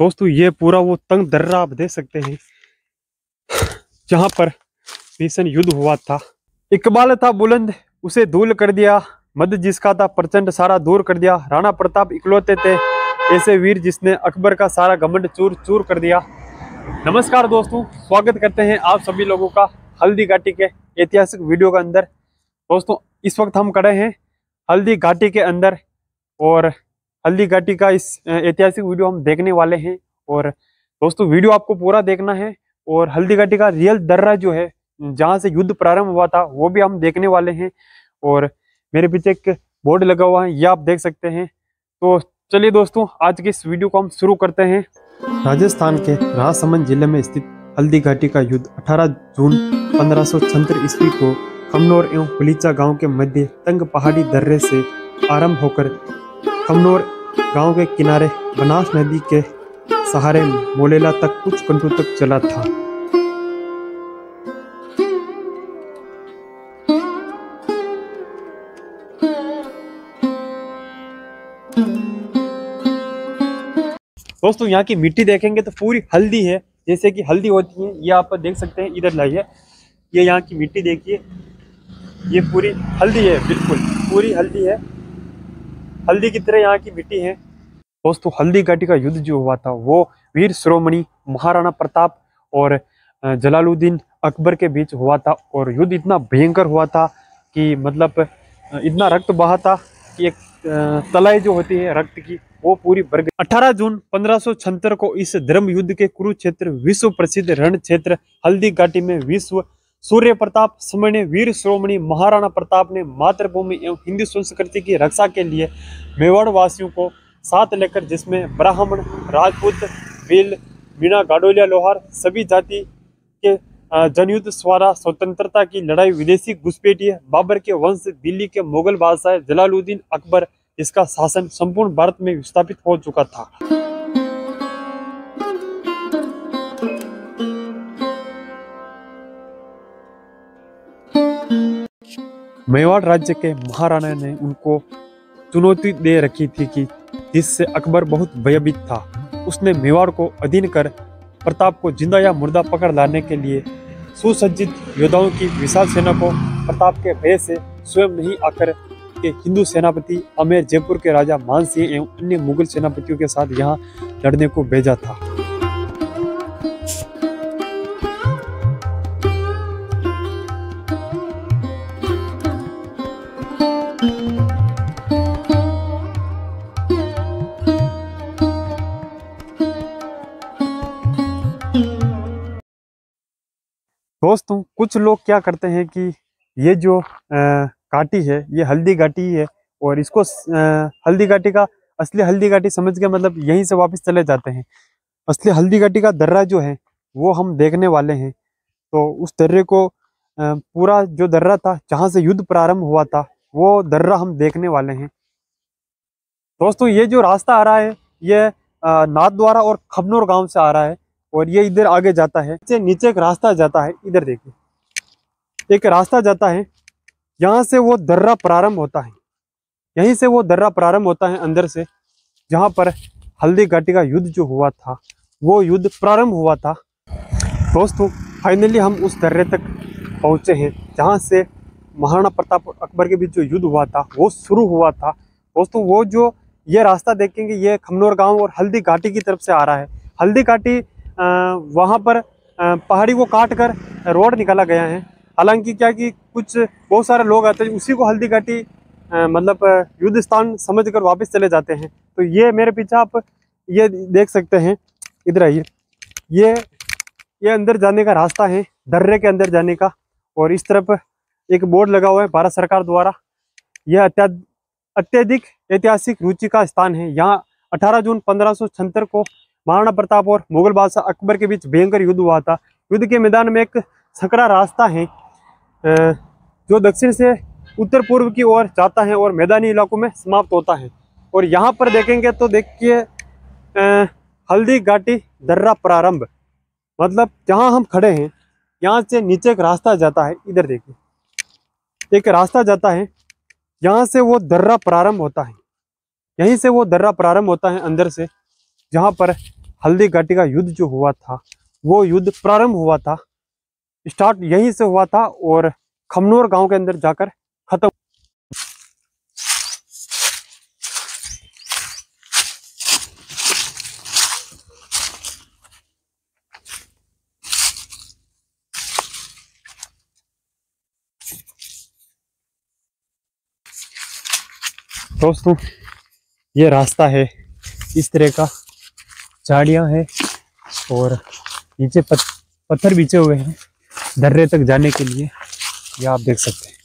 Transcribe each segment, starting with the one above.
दोस्तों, ये पूरा वो तंग दर्रा आप देख सकते हैं। जहाँ पर भीषण युद्ध हुआ था। इकबाल था बुलंद, उसे धूल कर दिया। मद जिसका था प्रचंड सारा दूर कर दिया। राणा प्रताप इकलौते थे। ऐसे वीर जिसने अकबर का सारा घमंड चूर चूर कर दिया। नमस्कार दोस्तों, स्वागत करते हैं आप सभी लोगों का हल्दी घाटी के ऐतिहासिक वीडियो के अंदर। दोस्तों, इस वक्त हम खड़े हैं हल्दी घाटी के अंदर और हल्दी घाटी का इस ऐतिहासिक वीडियो हम देखने वाले हैं और दोस्तों, वीडियो आपको पूरा देखना है और हल्दी घाटी का रियल दर्रा जो है, जहाँ से युद्ध प्रारंभ हुआ था, वो भी हम देखने वाले हैं और मेरे पीछे एक बोर्ड लगा हुआ है, ये आप देख सकते हैं। तो चलिए दोस्तों, आज के इस वीडियो को हम शुरू करते हैं। राजस्थान के राजसमंद ज़िले में स्थित हल्दी घाटी का युद्ध 18 जून पंद्रह ईस्वी को खमनौर एवं पुलीचा गाँव के मध्य तंग पहाड़ी दर्रे से आरंभ होकर खमनौर गाँव के किनारे बनास नदी के सहारे मोलेला तक कुछ घंटों तक चला था। दोस्तों, यहाँ की मिट्टी देखेंगे तो पूरी हल्दी है, जैसे कि हल्दी होती है, ये आप देख सकते हैं, इधर लाइए। ये यहाँ की मिट्टी देखिए, ये पूरी हल्दी है, बिल्कुल, पूरी हल्दी है। हल्दी की तरह यहाँ की मिट्टी है। दोस्तों, हल्दी घाटी का युद्ध जो हुआ था, वो वीर श्रोमणी महाराणा प्रताप और जलालुद्दीन अकबर के बीच हुआ था और युद्ध इतना भयंकर हुआ था कि मतलब इतना रक्त बहा था कि एक तलाई जो होती है रक्त की, वो पूरी भर गई। अठारह जून पंद्रह को इस धर्म युद्ध के कुरुक्षेत्र विश्व प्रसिद्ध रण क्षेत्र हल्दी घाटी में विश्व सूर्य प्रताप समय वीर श्रोमणी महाराणा प्रताप ने मातृभूमि एवं हिंदू संस्कृति की रक्षा के लिए मेवाड़ वासियों को साथ लेकर जिसमें ब्राह्मण, राजपूत, बिल, मीणा, गाडोलिया, लोहार सभी जाति के जनयुद्ध स्वारा, स्वतंत्रता की लड़ाई, विदेशी घुसपैठिए, बाबर के वंश, दिल्ली के मुगल बादशाह जलालुद्दीन अकबर, इसका शासन संपूर्ण भारत में विस्थापित हो चुका था। मेवाड़ राज्य के महाराणा ने उनको चुनौती दे रखी थी कि जिससे अकबर बहुत भयभीत था। उसने मेवाड़ को अधीन कर प्रताप को ज़िंदा या मुर्दा पकड़ लाने के लिए सुसज्जित योद्धाओं की विशाल सेना को प्रताप के भय से स्वयं नहीं आकर के हिंदू सेनापति अमेर जयपुर के राजा मानसिंह एवं अन्य मुगल सेनापतियों के साथ यहाँ लड़ने को भेजा था। दोस्तों, कुछ लोग क्या करते हैं कि ये जो घाटी है, ये हल्दी घाटी है और इसको हल्दी घाटी का असली हल्दी घाटी समझ के मतलब यहीं से वापस चले जाते हैं। असली हल्दी घाटी का दर्रा जो है, वो हम देखने वाले हैं। तो उस दर्रे को पूरा जो दर्रा था, जहाँ से युद्ध प्रारंभ हुआ था, वो दर्रा हम देखने वाले हैं। दोस्तों, ये जो रास्ता आ रहा है, ये नाथ द्वारा और खबनौर गाँव से आ रहा है। और ये इधर आगे जाता है नीचे एक रास्ता जाता है, इधर देखिए। एक रास्ता जाता है यहाँ से वो दर्रा प्रारंभ होता है। यहीं से वो दर्रा प्रारंभ होता है अंदर से, जहाँ पर हल्दी घाटी का युद्ध जो हुआ था, वो युद्ध प्रारंभ हुआ था। दोस्तों, फाइनली हम उस दर्रे तक पहुँचे हैं, जहाँ से महाराणा प्रताप अकबर के बीच जो युद्ध हुआ था, वो शुरू हुआ था। दोस्तों, वो जो ये रास्ता देखेंगे, ये खमनौर गाँव और हल्दी घाटी की तरफ़ से आ रहा है। हल्दी घाटी वहाँ पर पहाड़ी को काट कर रोड निकाला गया है। हालाँकि क्या कि कुछ, बहुत सारे लोग आते हैं, उसी को हल्दी घाटी मतलब युद्ध स्थान समझ कर वापस चले जाते हैं। तो ये मेरे पीछे आप ये देख सकते हैं। इधर आइए। ये ये अंदर जाने का रास्ता है, दर्रे के अंदर जाने का। और इस तरफ़ एक बोर्ड लगा हुआ है, भारत सरकार द्वारा। यह अत्यधिक ऐतिहासिक रुचि का स्थान है। यहाँ 18 जून पंद्रह को महाराणा प्रताप और मुगल बादशाह अकबर के बीच भयंकर युद्ध हुआ था। युद्ध के मैदान में एक सकरा रास्ता है जो दक्षिण से उत्तर पूर्व की ओर जाता है और मैदानी इलाकों में समाप्त होता है। और यहाँ पर देखेंगे तो देखिए हल्दी घाटी दर्रा प्रारंभ। मतलब जहाँ हम खड़े हैं, यहाँ से नीचे एक रास्ता जाता है, इधर देखिए। एक रास्ता जाता है, यहाँ से वो दर्रा प्रारंभ होता है। यहीं से वो दर्रा प्रारंभ होता है अंदर से। जहाँ पर हल्दी घाटी का युद्ध जो हुआ था, वो युद्ध प्रारंभ हुआ था। स्टार्ट यहीं से हुआ था और खमनोर गाँव के अंदर जाकर खत्म। दोस्तों, ये रास्ता है इस तरह का। झाड़ियाँ हैं और नीचे पत, पत्थर बिछे हुए हैं दर्रे तक जाने के लिए। यह आप देख सकते हैं।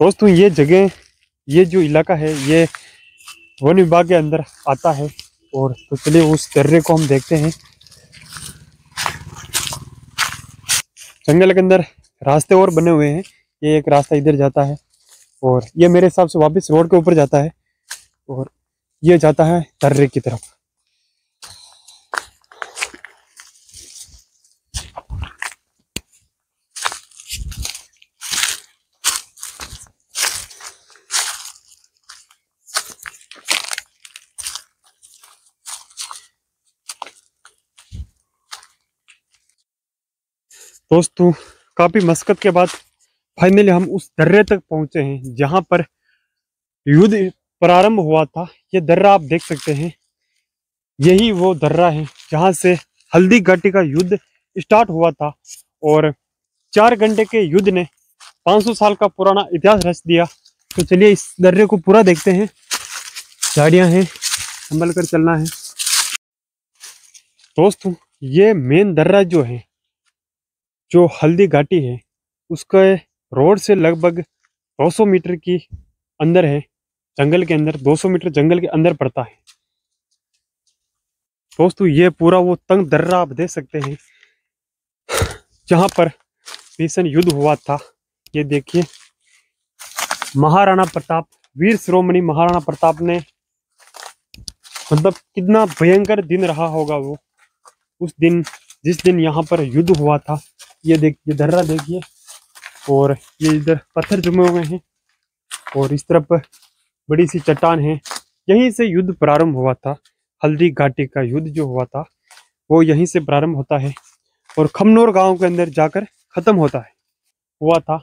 दोस्तों ये जगह ये जो इलाका है ये वन विभाग के अंदर आता है और तो चलिए उस दर्रे को हम देखते हैं। जंगल के अंदर रास्ते और बने हुए हैं। ये एक रास्ता इधर जाता है और ये मेरे हिसाब से वापस रोड के ऊपर जाता है और ये जाता है दर्रे की तरफ़। दोस्तों, काफ़ी मस्कत के बाद फाइनली हम उस दर्रे तक पहुँचे हैं जहाँ पर युद्ध प्रारंभ हुआ था। ये दर्रा आप देख सकते हैं। यही वो दर्रा है जहाँ से हल्दी घाटी का युद्ध स्टार्ट हुआ था और चार घंटे के युद्ध ने 500 साल का पुराना इतिहास रच दिया। तो चलिए इस दर्रे को पूरा देखते हैं। झाड़ियाँ हैं, संभल कर चलना है। दोस्तों, ये मेन दर्रा जो है, जो हल्दी घाटी है, उसका रोड से लगभग 200 मीटर की अंदर है। जंगल के अंदर 200 मीटर जंगल के अंदर पड़ता है। दोस्तों, ये पूरा वो तंग दर्रा आप देख सकते हैं। जहाँ पर भीषण युद्ध हुआ था, ये देखिए। महाराणा प्रताप, वीर श्रोमणी महाराणा प्रताप ने मतलब कितना भयंकर दिन रहा होगा वो। उस दिन, जिस दिन यहाँ पर युद्ध हुआ था, ये देखिए दर्रा देखिए। और ये इधर पत्थर जमे हुए हैं। और इस तरफ़ बड़ी सी चट्टान है। यहीं से युद्ध प्रारंभ हुआ था। हल्दी घाटी का युद्ध जो हुआ था, वो यहीं से प्रारंभ होता है और खमनोर गाँव के अंदर जाकर खत्म होता है। हुआ था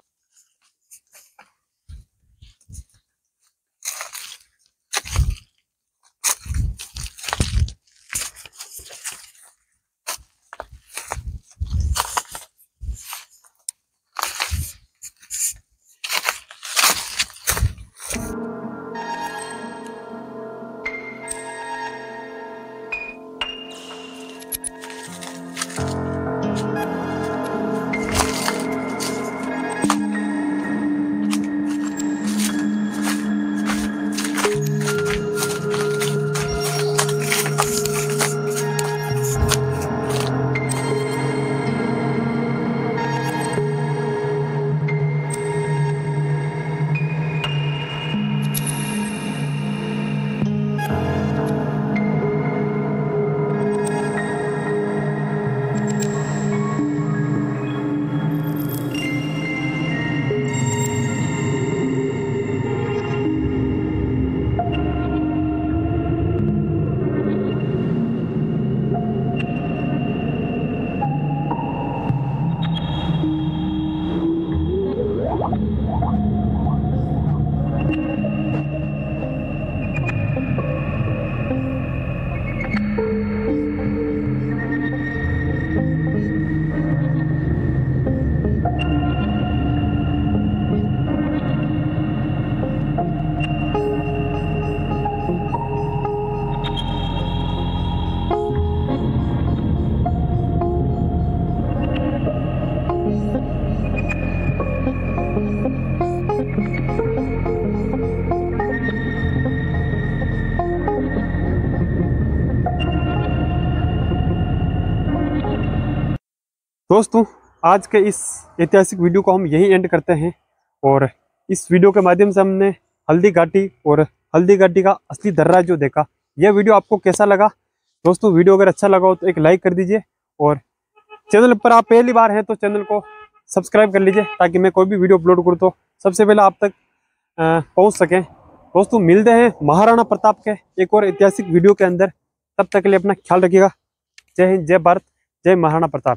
दोस्तों, आज के इस ऐतिहासिक वीडियो को हम यहीं एंड करते हैं और इस वीडियो के माध्यम से हमने हल्दी घाटी और हल्दी घाटी का असली दर्रा जो देखा, यह वीडियो आपको कैसा लगा? दोस्तों, वीडियो अगर अच्छा लगा हो तो एक लाइक कर दीजिए और चैनल पर आप पहली बार हैं तो चैनल को सब्सक्राइब कर लीजिए ताकि मैं कोई भी वीडियो अपलोड करूँ तो सबसे पहले आप तक पहुँच सकें। दोस्तों, मिलते हैं महाराणा प्रताप के एक और ऐतिहासिक वीडियो के अंदर। तब तक के लिए अपना ख्याल रखिएगा। जय हिंद, जय भारत, जय महाराणा प्रताप।